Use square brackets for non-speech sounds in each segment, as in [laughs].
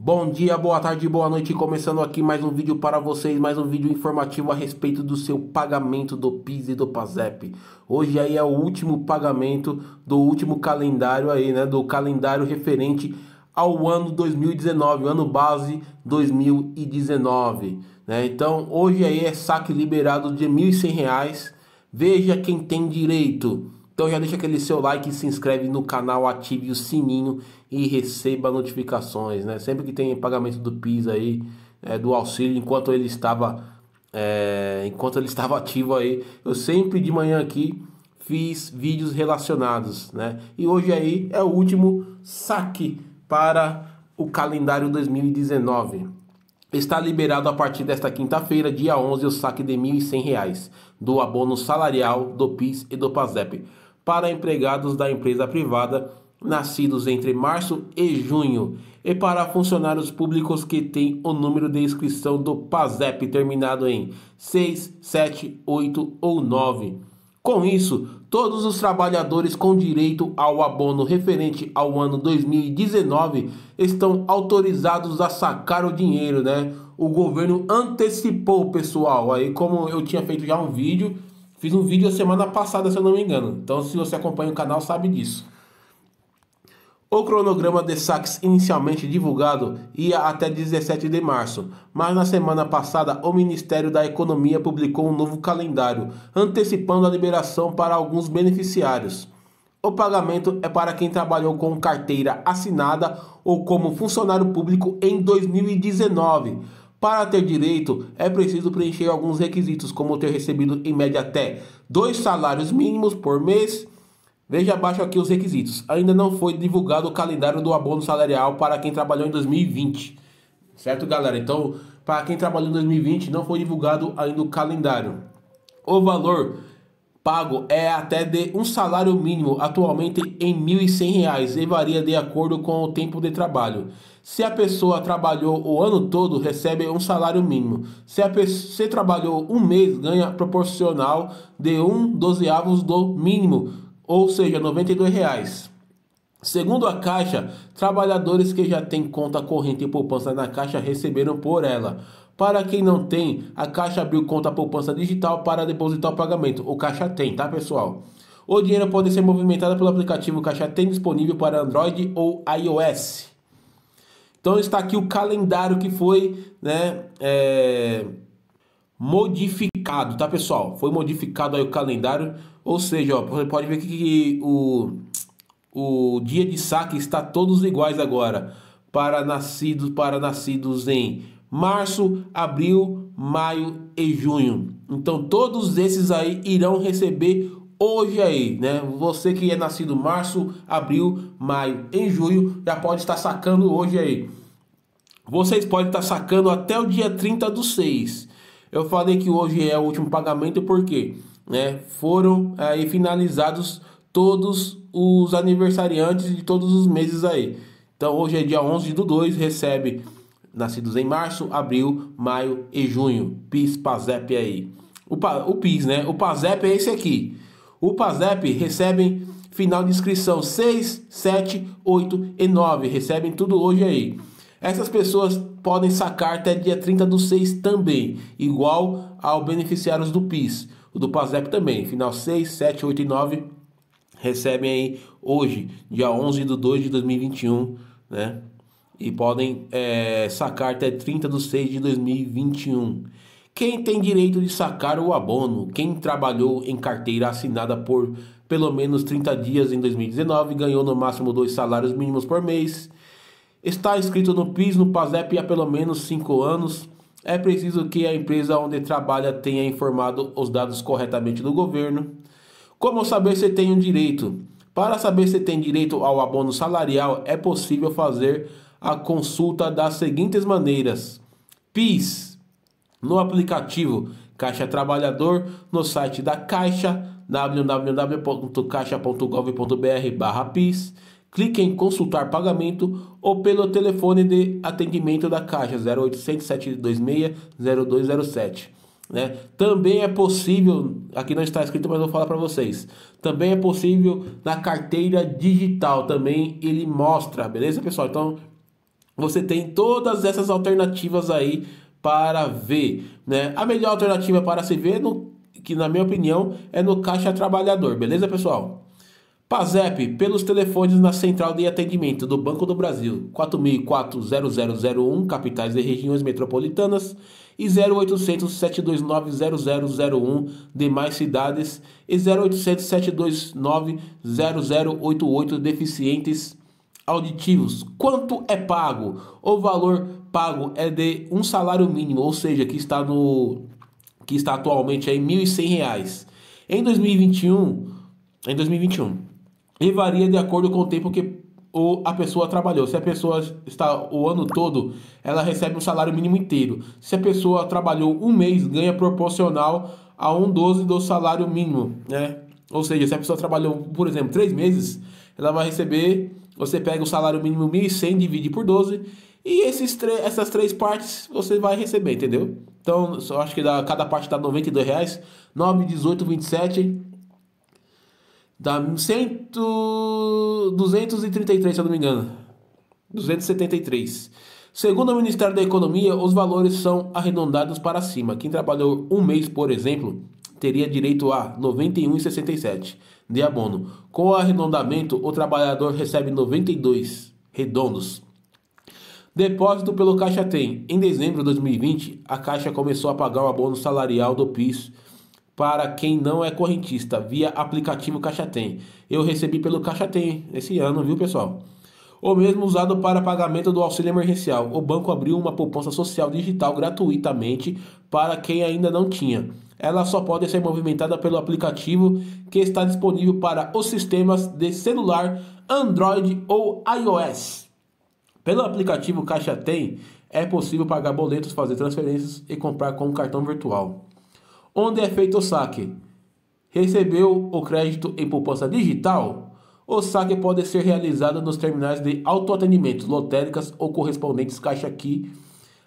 Bom dia, boa tarde, boa noite. Começando aqui mais um vídeo para vocês, mais um vídeo informativo a respeito do seu pagamento do PIS e do PASEP. Hoje aí é o último pagamento do último calendário aí, né, do calendário referente ao ano 2019, ano base 2019, né? Então, hoje aí é saque liberado de R$ 1.100. Veja quem tem direito. Então já deixa aquele seu like, se inscreve no canal, ative o sininho e receba notificações, né? Sempre que tem pagamento do PIS aí, é, do auxílio, enquanto ele estava é, enquanto ele [laughs] estava ativo aí, eu sempre de manhã aqui fiz vídeos relacionados, né? E hoje aí é o último saque para o calendário 2019. Está liberado a partir desta quinta-feira, dia 11, o saque de R$ 1.100 do abono salarial do PIS e do PASEP para empregados da empresa privada nascidos entre março e junho e para funcionários públicos que têm o número de inscrição do PASEP terminado em 6, 7, 8 ou 9. Com isso, todos os trabalhadores com direito ao abono referente ao ano 2019 estão autorizados a sacar o dinheiro, né? O governo antecipou, pessoal. Aí, como eu tinha feito já um vídeo Fiz um vídeo semana passada, se eu não me engano. Então, se você acompanha o canal, sabe disso. O cronograma de saques inicialmente divulgado ia até 17 de março, mas na semana passada o Ministério da Economia publicou um novo calendário, antecipando a liberação para alguns beneficiários. O pagamento é para quem trabalhou com carteira assinada ou como funcionário público em 2019 para ter direito, é preciso preencher alguns requisitos, como ter recebido em média até dois salários mínimos por mês. Veja abaixo aqui os requisitos. Ainda não foi divulgado o calendário do abono salarial para quem trabalhou em 2020. Certo, galera? Então, para quem trabalhou em 2020, não foi divulgado ainda o calendário. O valor pago é até de um salário mínimo, atualmente em R$ 1.100 e varia de acordo com o tempo de trabalho. Se a pessoa trabalhou o ano todo, recebe um salário mínimo. Se a pessoa trabalhou um mês, ganha proporcional de um dozeavos do mínimo, ou seja, 92 reais. Segundo a Caixa, trabalhadores que já têm conta corrente e poupança na Caixa receberam por ela. Para quem não tem, a Caixa abriu conta poupança digital para depositar o pagamento. O Caixa tem, tá pessoal? O dinheiro pode ser movimentado pelo aplicativo Caixa Tem disponível para Android ou iOS. Então está aqui o calendário que foi né, é, modificado, tá pessoal? Foi modificado aí o calendário, ou seja, ó, você pode ver que, o, o dia de saque está todos iguais agora para nascidos para nascidos em março, abril, maio e junho. Então todos esses aí irão receber hoje aí, né? Você que é nascido março, abril, maio, em junho, já pode estar sacando hoje aí. Vocês podem estar sacando até o dia 30 do 6. Eu falei que hoje é o último pagamento porque, né, foram aí finalizados todos os aniversariantes de todos os meses aí. Então hoje é dia 11 do 2, recebe nascidos em março, abril, maio e junho. PIS, PASEP aí. O, o PIS, né? O PASEP é esse aqui. O PASEP recebem final de inscrição 6, 7, 8 e 9. Recebem tudo hoje aí. Essas pessoas podem sacar até dia 30 do 6 também, igual ao beneficiários do PIS. O do PASEP também, final 6, 7, 8 e 9 recebem aí hoje, dia 11 de 2 de 2021, né? e podem é, sacar até 30 de 6 de 2021. Quem tem direito de sacar o abono? Quem trabalhou em carteira assinada por pelo menos 30 dias em 2019 ganhou no máximo dois salários mínimos por mês. Está inscrito no PIS, no PASEP há pelo menos 5 anos. É preciso que a empresa onde trabalha tenha informado os dados corretamente do governo. Como saber se tem um direito? Para saber se tem direito ao abono salarial, é possível fazer a consulta das seguintes maneiras: PIS no aplicativo Caixa Trabalhador, no site da Caixa www.caixa.gov.br/pis. Clique em consultar pagamento ou pelo telefone de atendimento da Caixa 0800 726 0207. Né? Também é possível, aqui não está escrito, mas vou falar para vocês. Também é possível na carteira digital, também ele mostra, beleza, pessoal? Então você tem todas essas alternativas aí para ver, né? A melhor alternativa para se ver, no, que na minha opinião, é no Caixa Trabalhador, beleza, pessoal? PASEP, pelos telefones na central de atendimento do Banco do Brasil, 4004-0001, capitais e regiões metropolitanas, e 0800 729 0001, demais cidades, e 0800 729 0088, deficientes auditivos. Quanto é pago? O valor pago é de um salário mínimo, ou seja, que está no que está atualmente em R$ 1.100. Em 2021, em 2021, e varia de acordo com o tempo que o, a pessoa trabalhou. Se a pessoa está o ano todo, ela recebe um salário mínimo inteiro. Se a pessoa trabalhou um mês, ganha proporcional a um 12 do salário mínimo, né? Ou seja, se a pessoa trabalhou, por exemplo, três meses, ela vai receber você pega o salário mínimo 1.100, divide por 12 e esses essas três partes você vai receber, entendeu? Então, eu acho que dá, cada parte dá 92 reais. 9, 18, 27. Dá 100, 233, se eu não me engano. 273. Segundo o Ministério da Economia, os valores são arredondados para cima. Quem trabalhou um mês, por exemplo, teria direito a R$ 91,67 de abono. Com o arredondamento, o trabalhador recebe 92 redondos. Depósito pelo Caixa Tem. Em dezembro de 2020, a Caixa começou a pagar o abono salarial do PIS para quem não é correntista via aplicativo Caixa Tem. Eu recebi pelo Caixa Tem esse ano, viu, pessoal? O mesmo usado para pagamento do auxílio emergencial. O banco abriu uma poupança social digital gratuitamente para quem ainda não tinha ela só pode ser movimentada pelo aplicativo que está disponível para os sistemas de celular Android ou iOS. Pelo aplicativo Caixa Tem, é possível pagar boletos, fazer transferências e comprar com cartão virtual. Onde é feito o saque? Recebeu o crédito em poupança digital? O saque pode ser realizado nos terminais de autoatendimento, lotéricas ou correspondentes Caixa Aqui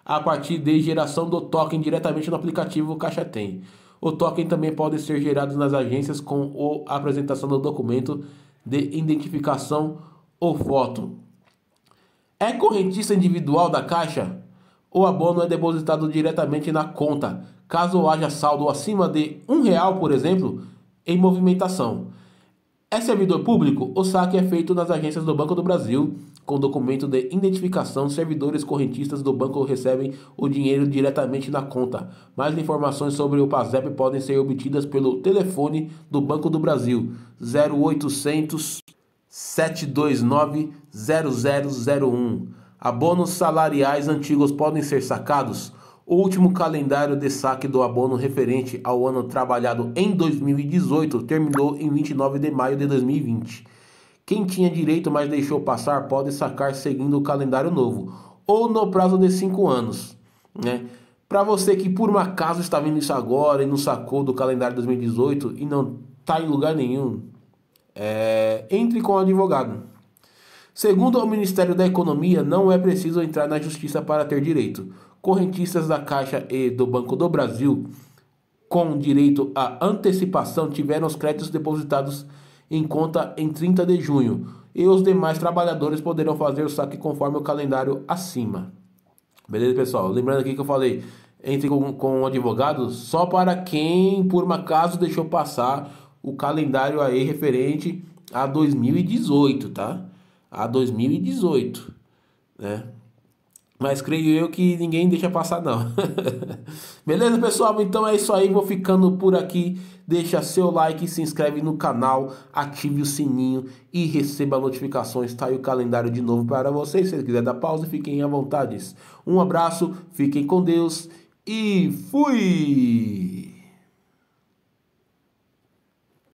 a partir de geração do token diretamente no aplicativo Caixa Tem. O token também pode ser gerado nas agências com a apresentação do documento de identificação ou foto. É correntista individual da Caixa? O abono é depositado diretamente na conta, caso haja saldo acima de um real, por exemplo, em movimentação. É servidor público? O saque é feito nas agências do Banco do Brasil, com documento de identificação. Servidores correntistas do banco recebem o dinheiro diretamente na conta. Mais informações sobre o PASEP podem ser obtidas pelo telefone do Banco do Brasil 0800 729 0001. Abonos salariais antigos podem ser sacados. O último calendário de saque do abono referente ao ano trabalhado em 2018 terminou em 29 de maio de 2020. Quem tinha direito, mas deixou passar, pode sacar seguindo o calendário novo ou no prazo de 5 anos. Né? Para você que por um acaso está vendo isso agora e não sacou do calendário 2018 e não está em lugar nenhum, é... entre com o advogado. Segundo o Ministério da Economia, não é preciso entrar na justiça para ter direito correntistas da Caixa e do Banco do Brasil com direito à antecipação tiveram os créditos depositados em conta em 30 de junho e os demais trabalhadores poderão fazer o saque conforme o calendário acima. Beleza, pessoal? Lembrando aqui que eu falei, entre com, com advogado só para quem por um acaso deixou passar o calendário aí referente a 2018, tá? A 2018, né? Mas creio eu que ninguém deixa passar não. [laughs] Beleza, pessoal? Então é isso aí, vou ficando por aqui. Deixa seu like, se inscreve no canal, ative o sininho e receba notificações. Tá aí o calendário de novo para vocês. Se quiser dar pausa, fiquem à vontade. Um abraço, fiquem com Deus e fui!